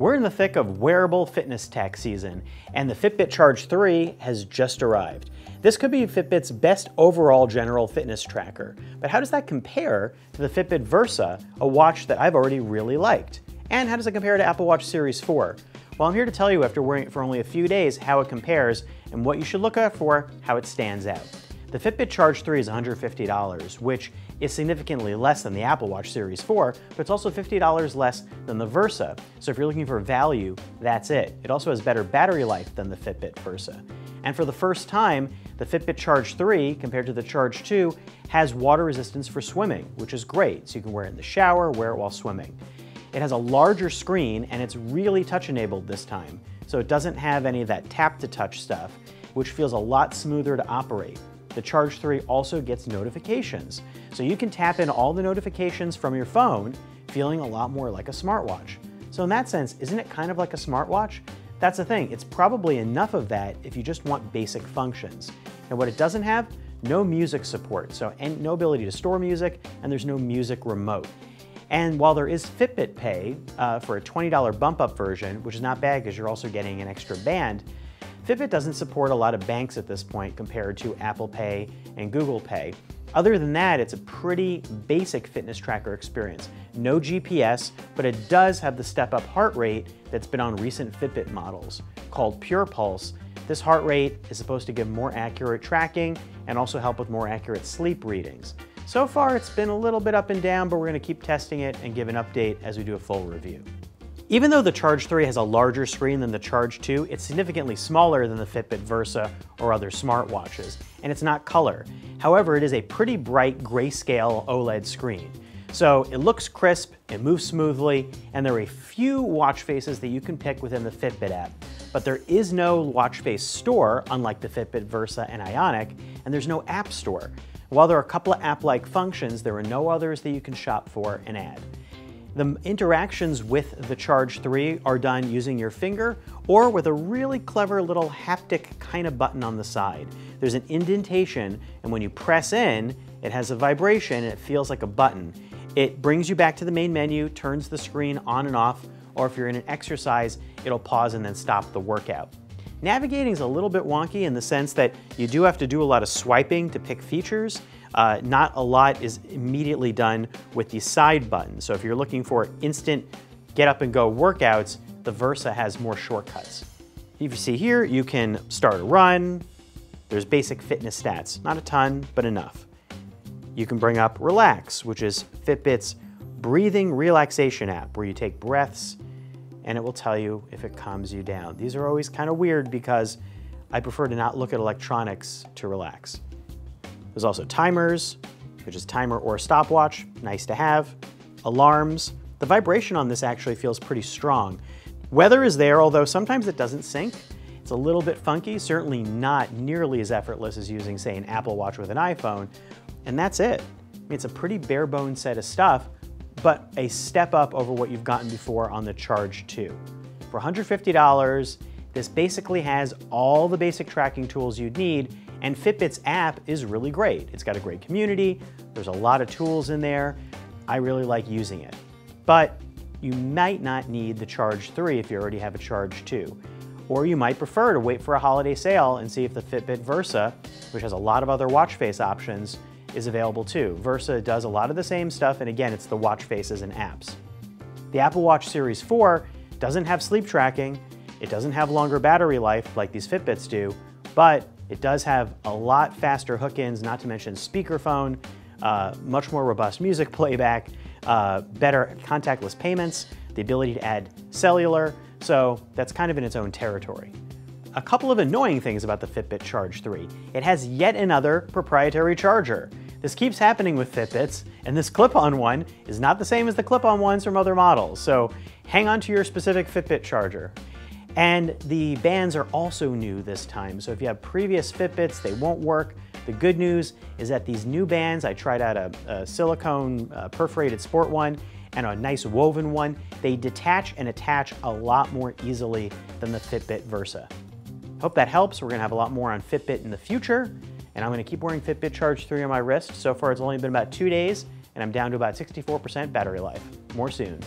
We're in the thick of wearable fitness tech season, and the Fitbit Charge 3 has just arrived. This could be Fitbit's best overall general fitness tracker, but how does that compare to the Fitbit Versa, a watch that I've already really liked? And how does it compare to Apple Watch Series 4? Well, I'm here to tell you after wearing it for only a few days how it compares and what you should look out for, how it stands out. The Fitbit Charge 3 is $150, which is significantly less than the Apple Watch Series 4, but it's also $50 less than the Versa. So if you're looking for value, that's it. It also has better battery life than the Fitbit Versa. And for the first time, the Fitbit Charge 3, compared to the Charge 2, has water resistance for swimming, which is great. So you can wear it in the shower, wear it while swimming. It has a larger screen and it's really touch enabled this time. So it doesn't have any of that tap to touch stuff, which feels a lot smoother to operate. The Charge 3 also gets notifications. So you can tap in all the notifications from your phone, feeling a lot more like a smartwatch. So in that sense, isn't it kind of like a smartwatch? That's the thing, it's probably enough of that if you just want basic functions. And what it doesn't have, no music support, so and no ability to store music, and there's no music remote. And while there is Fitbit Pay uh, for a $20 bump up version, which is not bad because you're also getting an extra band, Fitbit doesn't support a lot of banks at this point compared to Apple Pay and Google Pay. Other than that, it's a pretty basic fitness tracker experience. No GPS, but it does have the step-up heart rate that's been on recent Fitbit models, called Pure Pulse. This heart rate is supposed to give more accurate tracking and also help with more accurate sleep readings. So far, it's been a little bit up and down, but we're gonna keep testing it and give an update as we do a full review. Even though the Charge 3 has a larger screen than the Charge 2, it's significantly smaller than the Fitbit Versa or other smartwatches, and it's not color. However, it is a pretty bright grayscale OLED screen. So it looks crisp, it moves smoothly, and there are a few watch faces that you can pick within the Fitbit app. But there is no watch face store, unlike the Fitbit Versa and Ionic, and there's no app store. While there are a couple of app-like functions, there are no others that you can shop for and add. The interactions with the Charge 3 are done using your finger or with a really clever little haptic kind of button on the side. There's an indentation and when you press in, it has a vibration and it feels like a button. It brings you back to the main menu, turns the screen on and off, or if you're in an exercise, it'll pause and then stop the workout. Navigating is a little bit wonky in the sense that you do have to do a lot of swiping to pick features, uh, not a lot is immediately done with the side button. So if you're looking for instant get up and go workouts, the Versa has more shortcuts. If you see here, you can start a run. There's basic fitness stats, not a ton, but enough. You can bring up Relax, which is Fitbit's breathing relaxation app where you take breaths and it will tell you if it calms you down. These are always kind of weird because I prefer to not look at electronics to relax. There's also timers, which is timer or stopwatch, nice to have. Alarms. The vibration on this actually feels pretty strong. Weather is there, although sometimes it doesn't sync. It's a little bit funky, certainly not nearly as effortless as using, say, an Apple Watch with an iPhone. And that's it. It's a pretty bare bones set of stuff, but a step up over what you've gotten before on the Charge 2. For $150, this basically has all the basic tracking tools you'd need and Fitbit's app is really great. It's got a great community, there's a lot of tools in there. I really like using it. But you might not need the Charge 3 if you already have a Charge 2. Or you might prefer to wait for a holiday sale and see if the Fitbit Versa, which has a lot of other watch face options, is available too. Versa does a lot of the same stuff, and again, it's the watch faces and apps. The Apple Watch Series 4 doesn't have sleep tracking, it doesn't have longer battery life like these Fitbits do, but it does have a lot faster hook-ins, not to mention speakerphone, uh, much more robust music playback, uh, better contactless payments, the ability to add cellular, so that's kind of in its own territory. A couple of annoying things about the Fitbit Charge 3. It has yet another proprietary charger. This keeps happening with Fitbits, and this clip-on one is not the same as the clip-on ones from other models, so hang on to your specific Fitbit charger. And the bands are also new this time. So if you have previous Fitbits, they won't work. The good news is that these new bands, I tried out a, a silicone uh, perforated sport one and a nice woven one, they detach and attach a lot more easily than the Fitbit Versa. Hope that helps. We're gonna have a lot more on Fitbit in the future, and I'm gonna keep wearing Fitbit Charge 3 on my wrist. So far it's only been about two days, and I'm down to about 64% battery life. More soon.